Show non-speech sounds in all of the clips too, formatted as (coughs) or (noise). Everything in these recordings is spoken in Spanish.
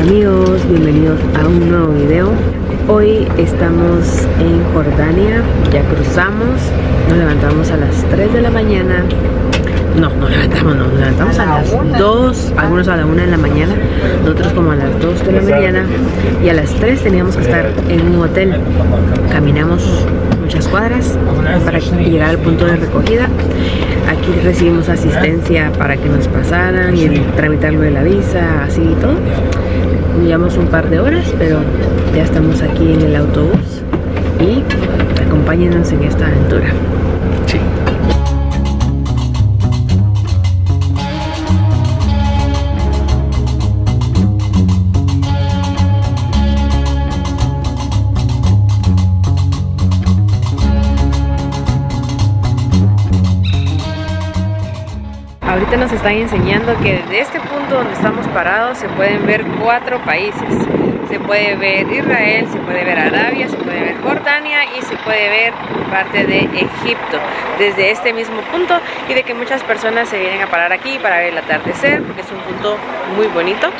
Amigos, bienvenidos a un nuevo video. Hoy estamos en Jordania, ya cruzamos, nos levantamos a las 3 de la mañana. No, no levantamos, no, nos levantamos a las 2, algunos a la 1 de la mañana, nosotros como a las 2 de la mañana y a las 3 teníamos que estar en un hotel. Caminamos muchas cuadras para llegar al punto de recogida. Aquí recibimos asistencia para que nos pasaran y tramitarlo de la visa, así y todo. Llevamos un par de horas, pero ya estamos aquí en el autobús y acompáñenos en esta aventura. Ahorita nos están enseñando que desde este punto donde estamos parados se pueden ver cuatro países. Se puede ver Israel, se puede ver Arabia, se puede ver Jordania y se puede ver parte de Egipto desde este mismo punto y de que muchas personas se vienen a parar aquí para ver el atardecer porque es un punto muy bonito.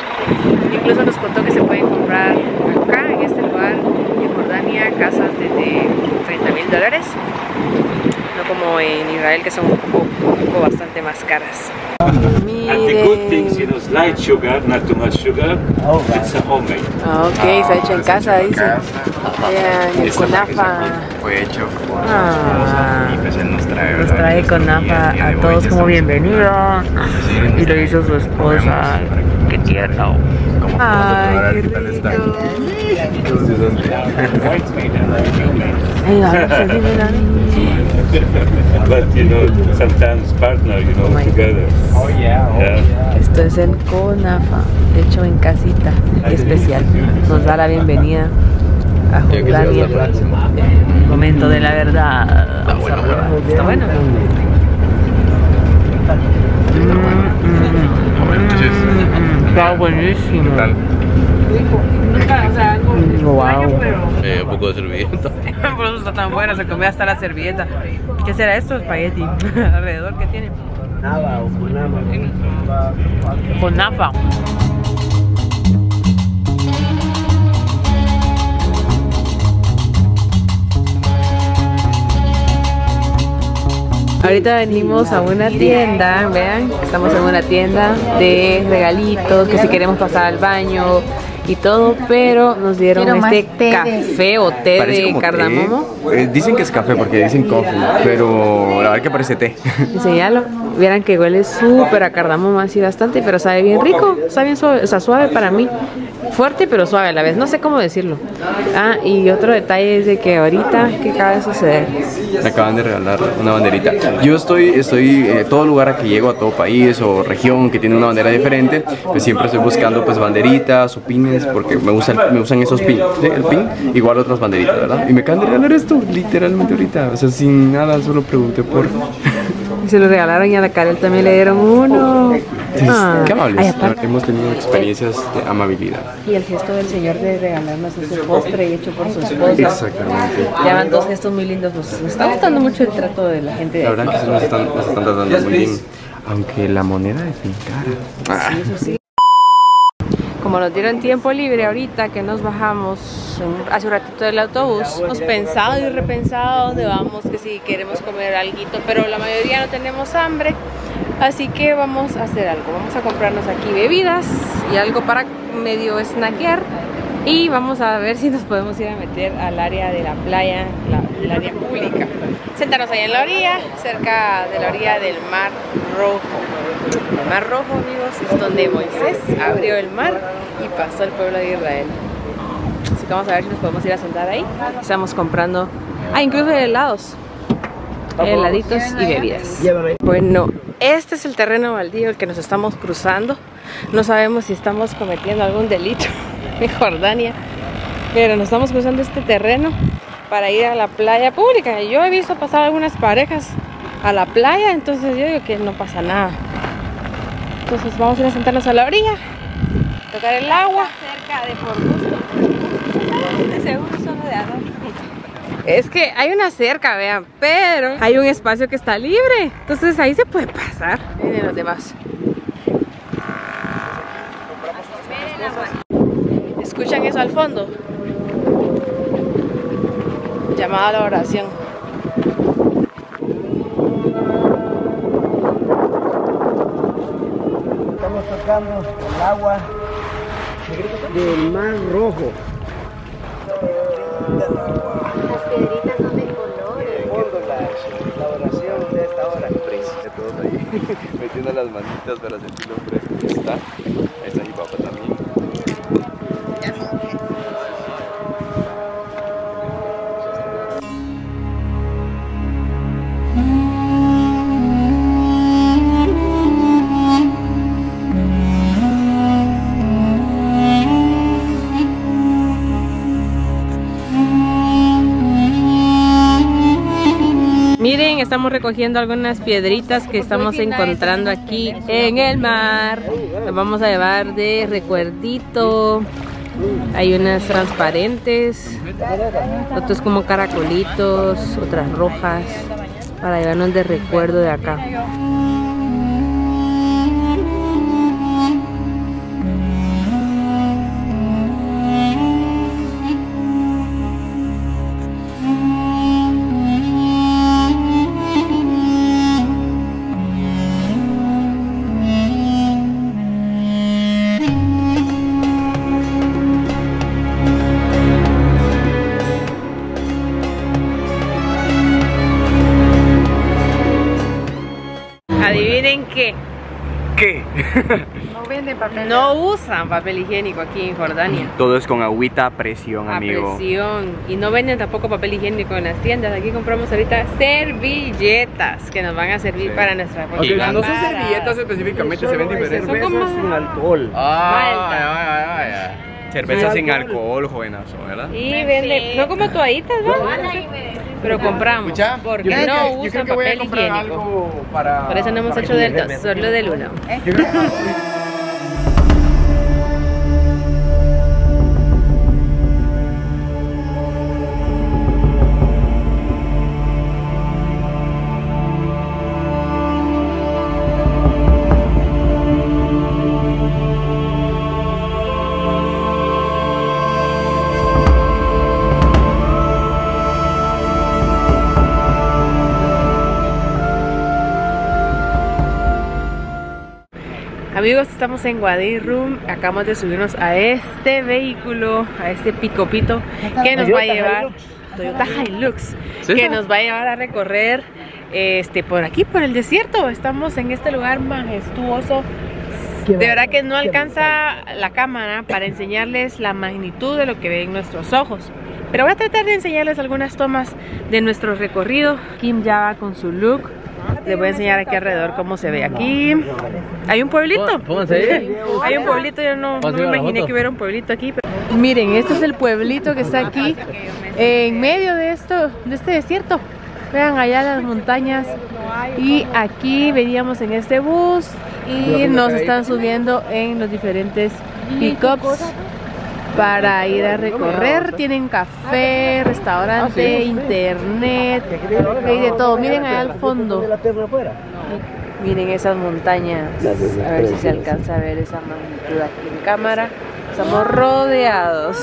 Incluso nos contó que se pueden comprar acá en este lugar en Jordania casas desde 30 mil dólares como en Israel que son un poco, un poco bastante más caras. And the good things, you know, light sugar, not too much sugar. It's a homemade. Ah, ok, se ha hecho en casa, dice. Vean, el conafa. Fue hecho por Ah. y pues él nos trae, Nos trae conafa a todos como bienvenido. Y lo hizo su esposa. Qué tierno. Como Ay, qué. (laughs) But you know, sometimes partner, you know, Oh together. Oh, yeah, oh, Yeah. Esto es el conafa, hecho en casita, especial. Nos da la bienvenida a Jordania. Momento de la verdad. A probar. Está bueno. Mm, Está buenísimo. ¿Qué tal? Wow. Eh, un poco de servilleta. (laughs) Por eso está tan buena, se come hasta la servilleta. ¿Qué será esto? Espagueti. (laughs) Alrededor, ¿qué tiene? Con napa. Ahorita venimos a una tienda, vean, estamos en una tienda de regalitos, que si queremos pasar al baño y todo, pero nos dieron Quiero este té de- café o té Parece de cardamomo. té. Eh, dicen que es café porque dicen coffee, pero la verdad que parece té. (laughs) Enseñalo. Vieran que huele súper a cardamomo así bastante, pero sabe bien rico, sabe bien suave, o sea, suave para mí. Fuerte pero suave a la vez, no sé cómo decirlo. Ah, y otro detalle es de que ahorita, ¿qué acaba de suceder? Me acaban de regalar una banderita. Yo estoy, estoy, eh, todo lugar a que llego, a todo país o región que tiene una bandera diferente, pues siempre estoy buscando pues banderitas o pines porque me usan, me usan esos pins, ¿sí? el pin, igual otras banderitas, ¿verdad? Y me acaban de regalar esto, literalmente ahorita, o sea, sin nada, solo pregunté por... Se lo regalaron y a la Karel también le dieron uno. Ah. Qué amables, hemos tenido experiencias de amabilidad. y el gesto del señor de regalarnos ese postre hecho por su esposa. Exactamente. Ya van dos gestos muy lindos. Nos, nos está gustando mucho el trato de la gente de La aquí. verdad que sí nos están, nos están tratando muy bien. Aunque la moneda es bien cara. Ah, Sí, eso sí. Como nos dieron tiempo libre ahorita que nos bajamos hace un ratito del autobús, hemos pensado y repensado dónde vamos, que si queremos comer algo, pero la mayoría no tenemos hambre, así que vamos a hacer algo. Vamos a comprarnos aquí bebidas y algo para medio snackear y vamos a ver si nos podemos ir a meter al área de la playa, la, el área pública. Sentarnos ahí en la orilla, cerca de la orilla del Mar Rojo. El Mar Rojo, amigos, es donde Moisés abrió el mar y pasó el pueblo de Israel. Así que vamos a ver si nos podemos ir a sentar ahí. Estamos comprando, ah, incluso helados, heladitos y bebidas. Bueno, este es el terreno baldío el que nos estamos cruzando. No sabemos si estamos cometiendo algún delito (laughs) en Jordania, pero nos estamos cruzando este terreno para ir a la playa pública. Yo he visto pasar algunas parejas a la playa, entonces yo digo que no pasa nada. Entonces vamos a ir a sentarnos a la orilla, tocar el agua. Cerca de por gusto. Seguro solo de adorno. Es que hay una cerca, vean, pero hay un espacio que está libre. Entonces ahí se puede pasar. Miren los demás. ¿Escuchan eso al fondo? Llamada a la oración. Estamos tocando el agua del Mar Rojo. Las piedritas son de colores. Fondo la, la oración de esta hora. De todos ahí, (laughs) metiendo las manitas para sentirlo fresco. Está. Recogiendo algunas piedritas que estamos encontrando aquí en el mar. Las vamos a llevar de recuerdito. Hay unas transparentes, otras como caracolitos, otras rojas, para llevarnos de recuerdo de acá. Adivinen qué. ¿Qué? (laughs) No venden papel. No usan papel higiénico aquí en Jordania. Todo es con agüita a presión, A amigo. presión. Y no venden tampoco papel higiénico en las tiendas. Aquí compramos ahorita servilletas que nos van a servir Sí. para nuestra Ok, próxima no son servilletas específicamente, se ven diferentes. Son como- sin alcohol. Ah, ay, ay, ay, ay. Cerveza sin alcohol, jovenazo, ¿verdad? Y venden, son como toallitas, ¿no? Pero compramos, porque yo no que- yo usan creo que voy a papel comprar higiénico. algo para... Por eso no hemos hecho del solo del uno. Amigos, estamos en Guadí Room. Acabamos de subirnos a este vehículo, a este picopito que nos va a llevar Toyota Hilux, que nos va a llevar a recorrer este por aquí por el desierto. Estamos en este lugar majestuoso. De verdad que no alcanza la cámara para enseñarles la magnitud de lo que ven nuestros ojos. Pero voy a tratar de enseñarles algunas tomas de nuestro recorrido. Kim ya va con su look. Les voy a enseñar aquí alrededor cómo se ve aquí. Hay un pueblito. Pónganse ahí. (laughs) Hay un pueblito, yo no, me imaginé que hubiera un pueblito aquí. pero- Miren, este es el pueblito que está aquí en medio de esto, de este desierto. Vean allá las montañas. Y aquí veníamos en este bus y nos están subiendo en los diferentes pickups para ir a recorrer. Tienen café, restaurante, internet, hay de todo. Miren allá al fondo. Miren esas montañas. A ver si se alcanza a ver esa magnitud aquí en cámara. Estamos rodeados.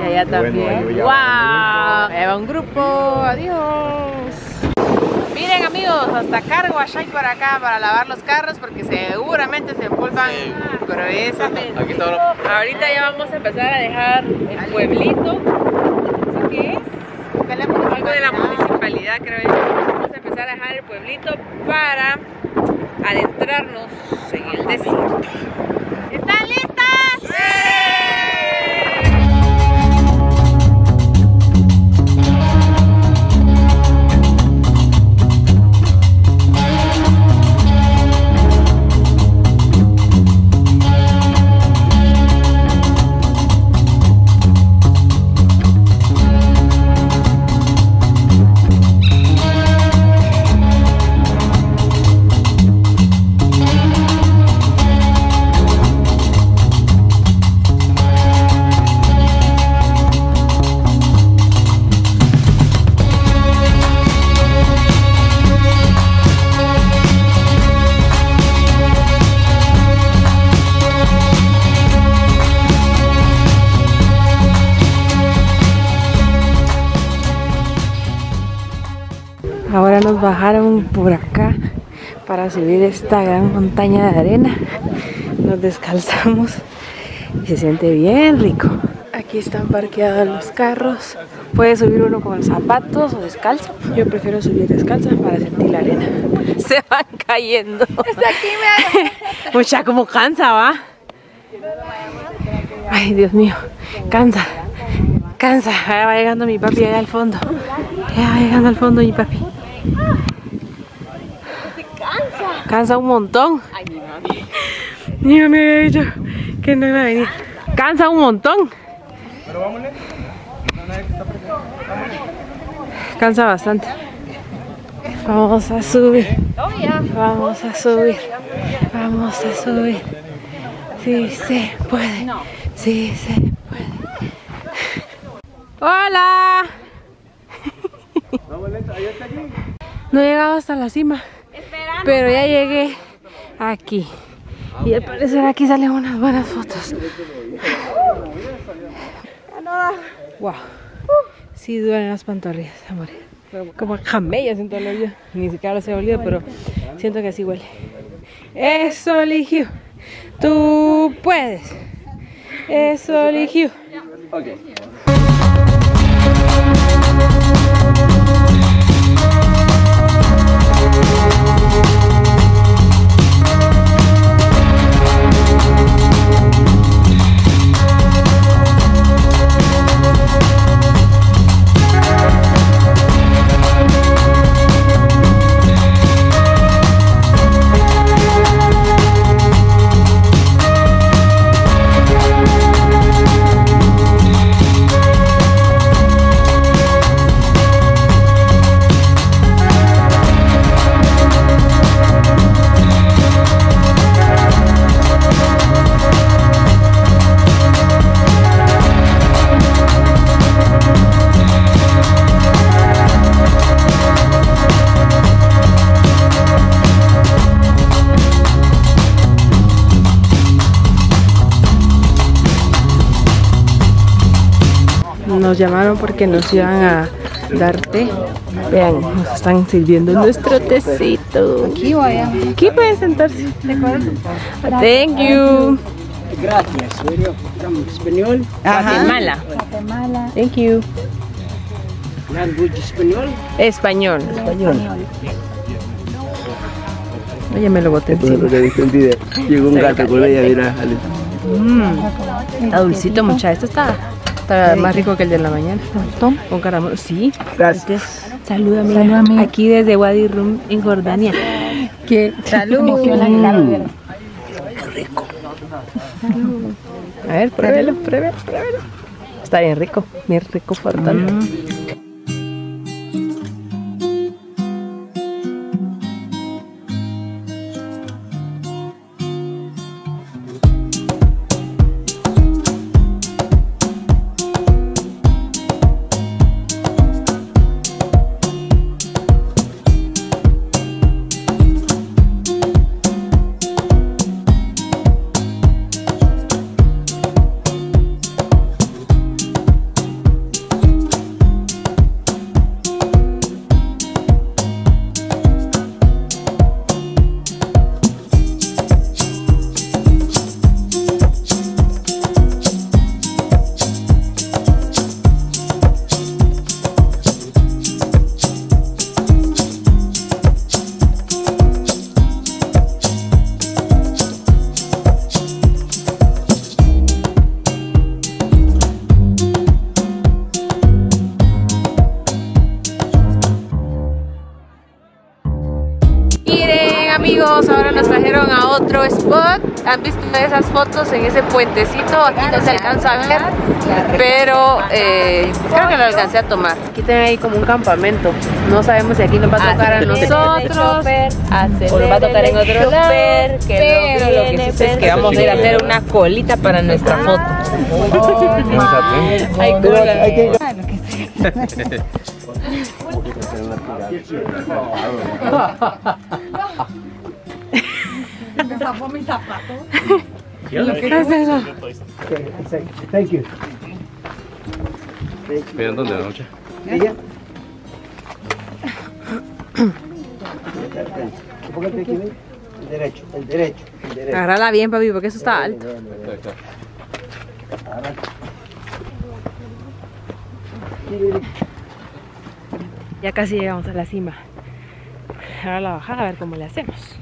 y allá también. ¡Wow! Ahí va un grupo. Adiós. Miren amigos, hasta cargo a Shai por acá para lavar los carros porque seguramente se empolvan gruesamente. Aquí está ahora. Ahorita ya vamos a empezar a dejar el pueblito. ¿Eso qué es? Algo de la municipalidad, creo yo. Vamos a empezar a dejar el pueblito para adentrarnos en el desierto. ¿Están listas? Bajaron por acá para subir esta gran montaña de arena. Nos descalzamos y se siente bien rico. Aquí están parqueados los carros. Puede subir uno con zapatos o descalzo. Yo prefiero subir descalzo para sentir la arena. (laughs) Se van cayendo. Está aquí, me (laughs) Mucha como cansa, ¿va? Ay, Dios mío. Cansa. Cansa. Ya va llegando mi papi allá al fondo. Ya va llegando al fondo mi papi. Cansa un montón. Cansa un montón. Cansa bastante. Vamos a subir. Vamos a subir. Vamos a subir. Sí se puede. Sí se puede. Hola. No he llegado hasta la cima. Pero ya llegué aquí. Y al parecer aquí salen unas buenas fotos. Wow. Sí duelen las pantorrillas, amor. Como camellas siento el yo. Ni siquiera lo he olido, pero siento que así huele. Eso eligió. Tú puedes. Eso eligió. Nos llamaron porque nos iban a dar té. Vean, nos están sirviendo nuestro tecito. Aquí allá. Aquí pueden sentarse. Thank you. Gracias. Español. Guatemala. Thank you. Language español. Español. Español. Oye, me lo boté encima. Llegó un gato con ella, mira. Está dulcito, mucha. Esto está, está más rico que el de la mañana. Con caramelo. Sí. Gracias. Saluda, amiga. Aquí desde Wadi Rum, en Jordania. ¿Qué? Salud. A ver, pruébelo, pruébelo, pruébelo. Está bien rico, bien rico por tanto. Amigos, ahora nos trajeron a otro spot. ¿Han visto esas fotos en ese puentecito? Aquí no se alcanza a ver, pero eh, creo que lo alcancé a tomar. Aquí tienen ahí como un campamento. No sabemos si aquí nos va a tocar a nosotros o nos va a tocar en otro lado. Pero lo que sí es que vamos a ir a hacer una colita para nuestra foto. Ay, cola. (laughs) (laughs) (laughs) ¿Qué es eso? Thank you. ¿Pero dónde la noche? Ella. (coughs) Aquí. El derecho, el derecho, el derecho. Agárrala bien, papi, porque eso está alto. Ya casi llegamos a la cima. Ahora la bajada a ver cómo le hacemos.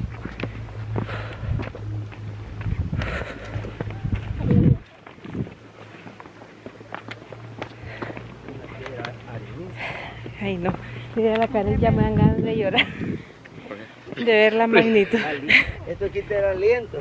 Ay, no. Mira la cara, ya me dan ganas de llorar. De ver la magnitud. Esto quita el aliento.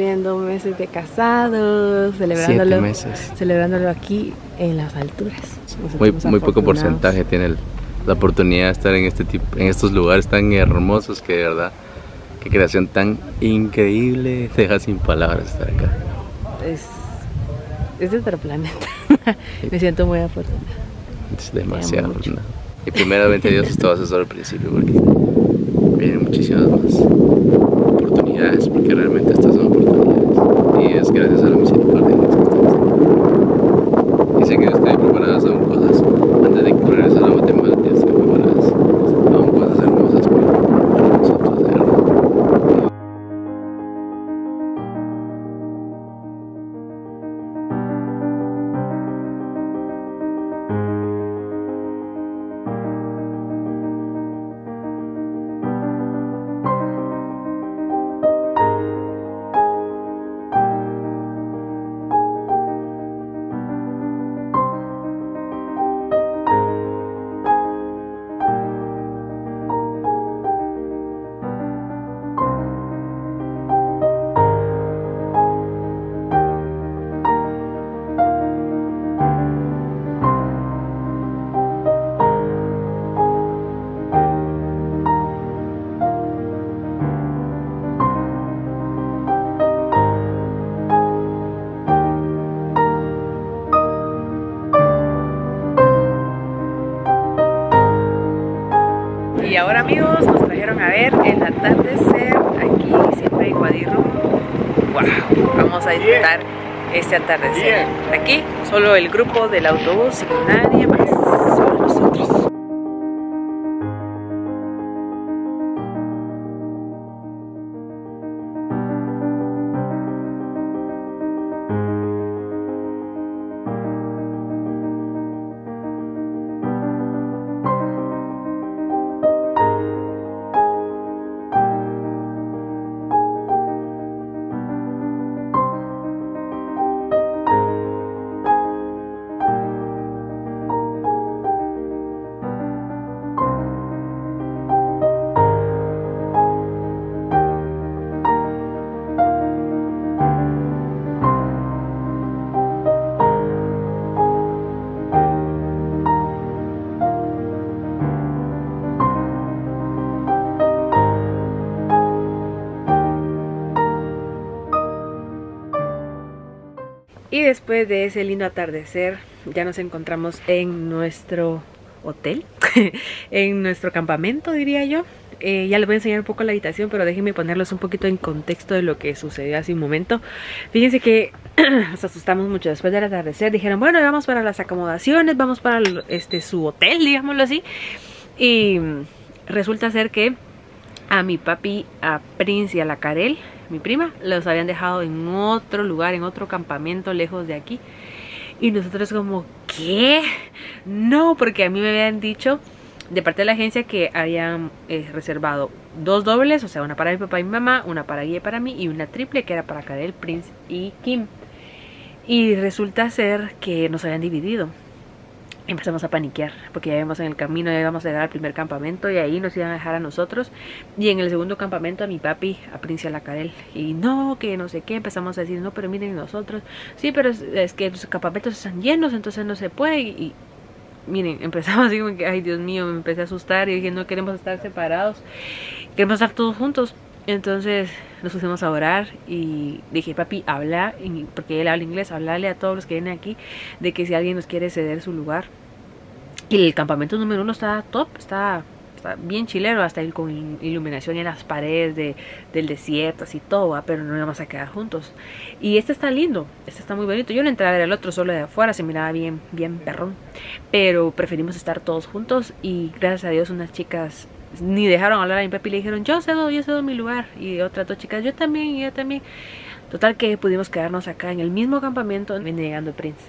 Cumpliendo meses de casados, celebrándolo, Siete meses. celebrándolo aquí en las alturas. Nos Muy, muy poco porcentaje tiene el- la oportunidad de estar en este tipo, en estos lugares tan hermosos que de verdad, qué creación tan increíble, te (laughs) deja sin palabras estar acá. Es, es de otro planeta. Me siento muy afortunada. Es demasiado. ¿no? Y primeramente Dios esto va a ser solo el principio porque vienen muchísimas más oportunidades, porque realmente estas son oportunidades. Y es gracias a atardecer aquí siempre en Guadirro. Wow, vamos a disfrutar este atardecer. Aquí solo el grupo del autobús y nadie después de ese lindo atardecer, ya nos encontramos en nuestro hotel, (laughs) en nuestro campamento, diría yo. Eh, ya les voy a enseñar un poco la habitación, pero déjenme ponerlos un poquito en contexto de lo que sucedió hace un momento. Fíjense que (clears throat) nos asustamos mucho después del atardecer. Dijeron, bueno, vamos para las acomodaciones, vamos para este, su hotel, digámoslo así. Y resulta ser que a mi papi, a Prince y a la Karel, mi prima, los habían dejado en otro lugar, en otro campamento lejos de aquí. Y nosotros como, ¿qué? No, porque a mí me habían dicho de parte de la agencia que habían eh, reservado dos dobles, o sea, una para mi papá y mi mamá, una para Guille y para mí, y una triple que era para Karel, Prince y Kim. Y resulta ser que nos habían dividido. Empezamos a paniquear porque ya íbamos en el camino, ya íbamos a llegar al primer campamento y ahí nos iban a dejar a nosotros. Y en el segundo campamento a mi papi, a Prince y a la Karel. Y no, que no sé qué, empezamos a decir, no, pero miren nosotros. Sí, pero es, que los campamentos están llenos, entonces no se puede. Y, y miren, (laughs) empezamos así como que, ay Dios mío, me empecé a asustar y dije, no queremos estar separados, queremos estar todos juntos. Entonces nos pusimos a orar y dije, papi, habla, porque él habla inglés, hablarle a todos los que vienen aquí de que si alguien nos quiere ceder su lugar. Y el campamento número uno está top, está, bien chilero, hasta il- con il- iluminación en las paredes de, del desierto, así todo, ¿va? pero no íbamos a quedar juntos. Y este está lindo, este está muy bonito. Yo no entré a ver el otro solo de afuera, se miraba bien, bien perrón. Pero preferimos estar todos juntos y gracias a Dios unas chicas ni dejaron hablar a mi papi le dijeron yo cedo, yo cedo mi lugar. Y otras dos chicas, yo también, y yo también. Total que pudimos quedarnos acá en el mismo campamento. Viene llegando el Prince.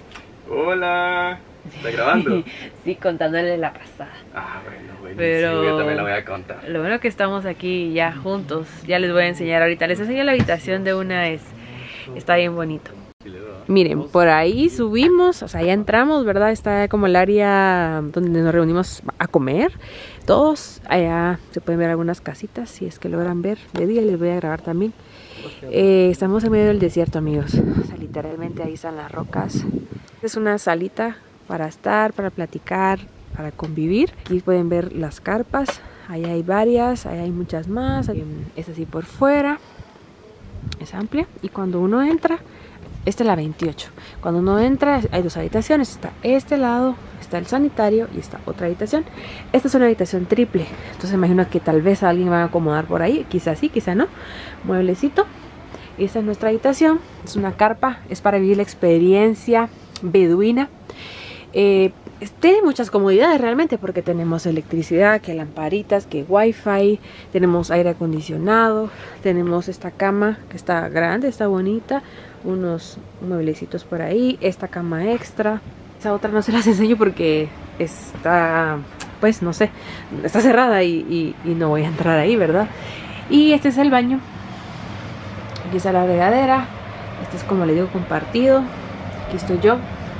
Hola. ¿Está grabando? (laughs) Sí, contándole la pasada. ah, bueno, bueno. Pero- yo también la voy a contar. Lo bueno que estamos aquí ya juntos. Ya les voy a enseñar ahorita. Les enseño la habitación de una es. Está bien bonito. Miren, por ahí subimos, o sea, ya entramos, ¿verdad? Está como el área donde nos reunimos a comer. Todos, allá se pueden ver algunas casitas, si es que logran ver. De día les voy a grabar también. Eh, estamos en medio del desierto, amigos. O sea, literalmente ahí están las rocas. Es una salita para estar, para platicar, para convivir. Aquí pueden ver las carpas. Ahí hay varias, ahí hay muchas más. Es así por fuera. Es amplia. Y cuando uno entra, esta es la 28. Cuando uno entra, hay dos habitaciones. Está este lado, está el sanitario y está otra habitación. Esta es una habitación triple. Entonces imagino que tal vez alguien va a acomodar por ahí. Quizá sí, quizá no. Mueblecito. Esta es nuestra habitación. Es una carpa. Es para vivir la experiencia beduina. Eh, tiene muchas comodidades realmente porque tenemos electricidad, que lamparitas, que wifi, tenemos aire acondicionado, tenemos esta cama que está grande, está bonita, unos mueblecitos por ahí, esta cama extra. Esa otra no se las (laughs) enseño porque está, pues no sé, está cerrada y, no voy a entrar ahí, ¿verdad? Y este es el baño. Aquí está la regadera. Este es como le digo compartido. Aquí estoy yo,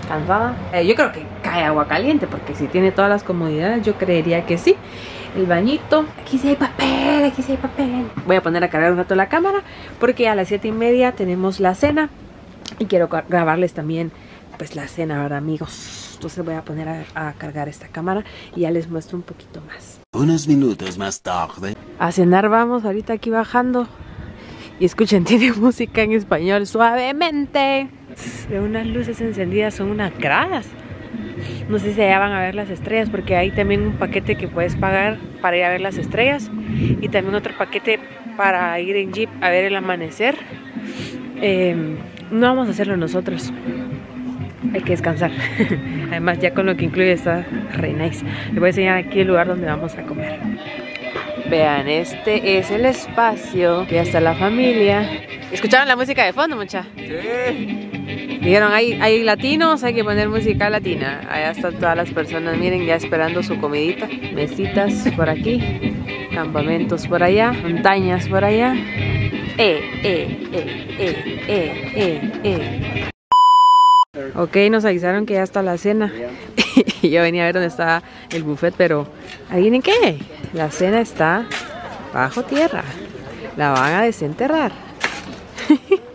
cansada. Eh, yo creo que cae agua caliente porque si tiene todas las comodidades, yo creería que sí. El bañito. Aquí sí hay papel, aquí sí hay papel. Voy a poner a cargar un rato la cámara porque a las siete y media tenemos la cena y quiero grabarles también pues la cena, ¿verdad amigos? Entonces voy a poner a, a cargar esta cámara y ya les muestro un poquito más. Unos minutos más tarde. A cenar vamos, ahorita aquí bajando. Y escuchen, (laughs) tiene música en español suavemente. De unas luces encendidas son unas gradas. No sé si allá van a ver las estrellas, porque hay también un paquete que puedes pagar para ir a ver las estrellas. Y también otro paquete para ir en jeep a ver el amanecer. Eh, no vamos a hacerlo nosotros. Hay que descansar. (laughs) Además, ya con lo que incluye está re. Les voy a enseñar aquí el lugar donde vamos a comer. Vean, este es el espacio. Ya está la familia. ¿Escucharon la música de fondo, mucha? Sí. Dijeron, hay, hay latinos, hay que poner música latina. Allá están todas las personas, miren, ya esperando su comidita. Mesitas por aquí, campamentos por allá, montañas por allá. Eh, eh, eh, eh, eh, eh, eh. Ok, nos avisaron que ya está la cena. (laughs) Yo venía a ver dónde estaba el buffet, pero adivinen qué, la cena está bajo tierra. La van a desenterrar. (laughs)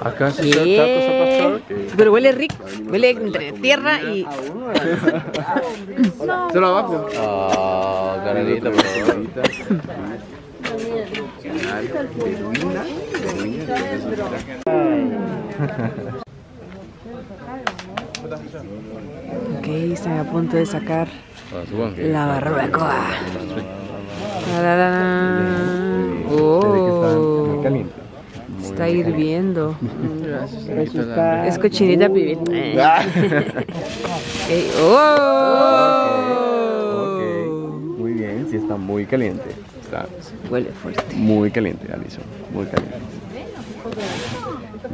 Acá sí Yeah. Pero huele rico, huele entre tierra y... Solo abajo. Oh, Carolita, por favor. Ok, están a punto de sacar Ah, la barbacoa. Oh. Está hirviendo. Es cochinita pibil. Ah. Ey, oh. Ok, Muy bien, sí está muy caliente. Está Huele fuerte. muy caliente, Alison. Muy caliente.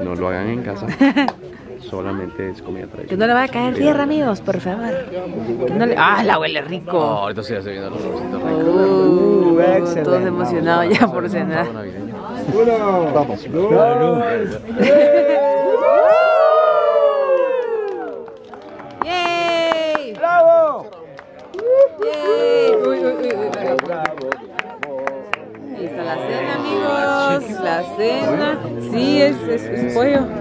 No lo hagan en casa. Solamente es comida Que tradicional. no le va a caer tierra, amigos, por favor. Que no le- Ah, la huele rico. ahorita sí ya se viene el olorcito rico. Uh, excelente. todos emocionados ya por cenar. Pavo navideño. ¡Yay! ¡Bravo! ¡Yay! Uy, uy, uy, uy. Ahí está la cena, amigos. La cena. Sí, es, es, es pollo.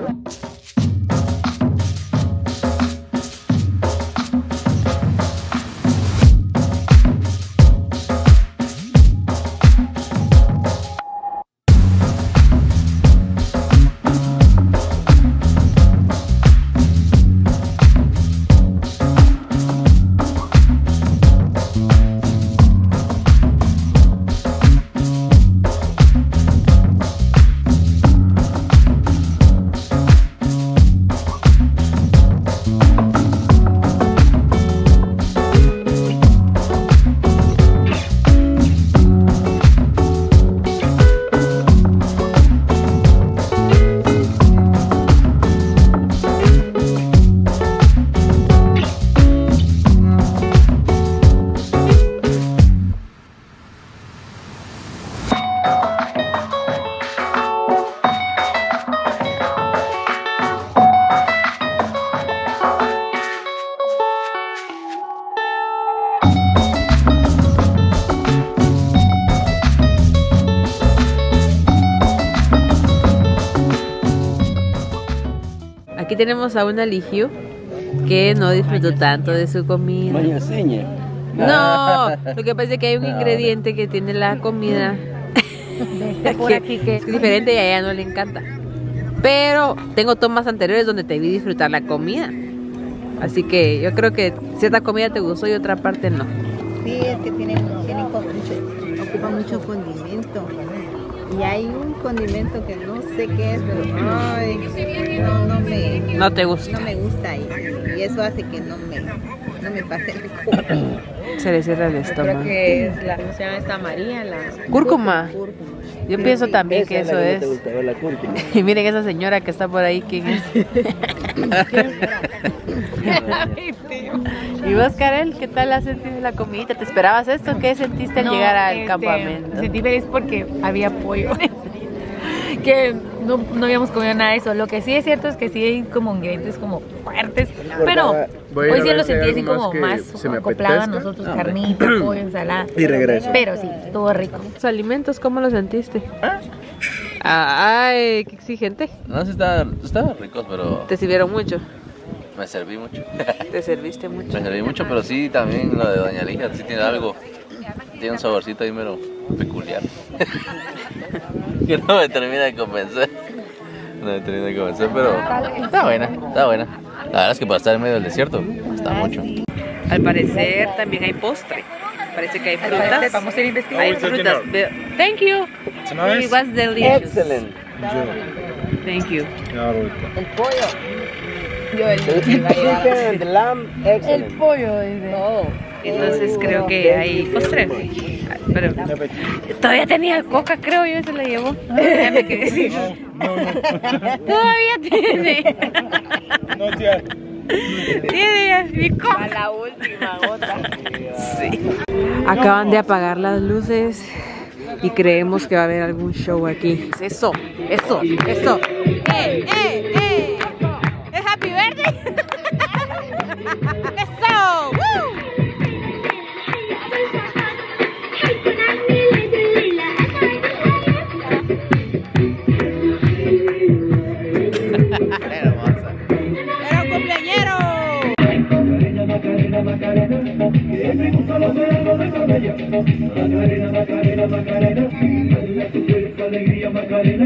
Tenemos a una Ligiu que no disfrutó tanto de su comida. No, (laughs) lo que pasa es que hay un ingrediente que tiene la comida (laughs) que es diferente y a ella no le encanta. Pero tengo tomas anteriores donde te vi disfrutar la comida. Así que yo creo que cierta comida te gustó y otra parte no. Sí, es que tiene, tiene co- mucho, ocupa mucho condimento. Y hay un condimento que no sé qué es, pero ay, no, no me, No te gusta. no me gusta y, y eso hace que no me, no me pase el cuerpo. Se le cierra el Creo estómago. que es la, ¿cómo se llama esta María? La Cúrcuma. cúrcuma. Yo pienso también que eso es que es. no gusta. (laughs) Y miren esa señora que está por ahí. ¿quién es? (laughs) (laughs) ¿Y vos, Karel? ¿Qué tal has sentido la comidita? ¿Te esperabas esto? ¿Qué sentiste al No, llegar al este, campamento? Me sentí feliz porque había pollo. que no, no habíamos comido nada de eso. Lo que sí es cierto es que sí hay como ingredientes como fuertes. Pero hoy sí lo sentí así como más acoplado a nosotros. Carnita, pollo, (clears throat) ensalada. Y regreso. Pero sí, estuvo rico. ¿Los alimentos cómo los sentiste? Ay, qué exigente. No, sí estaban, ricos, pero Te sirvieron mucho. me serví mucho. (laughs) Te serviste mucho. Me serví mucho, pero sí también lo de Doña Ligia, sí tiene algo. Tiene un saborcito ahí mero peculiar. (laughs) que no me termina de convencer. No me termina de convencer, pero está buena, está buena. La verdad es que para estar en medio del desierto, está mucho. Al parecer también hay postre. Parece que hay frutas. Vamos a ir a investigar. Hay frutas. Veo- Thank you. It was delicious. Excelente. Thank you. El pollo. Yo el, the lamb, excelente. pollo. Entonces creo que hay postre. Pero todavía tenía coca, creo yo, se la llevó. Ya me quedé sin. Todavía tiene. No, tía. Tiene ya mi coca. la última gota. Sí. Acaban de apagar las luces y creemos que va a haber algún show aquí. Eso, eso, eso. ¡Eh, eh, eh! ಗಾರಿ ನಮ್ಮ ಗಾಲಿನ ಮಗಾಲ ತುಂಬ ಹಿರಿಯ ಮಗಾಲಿನ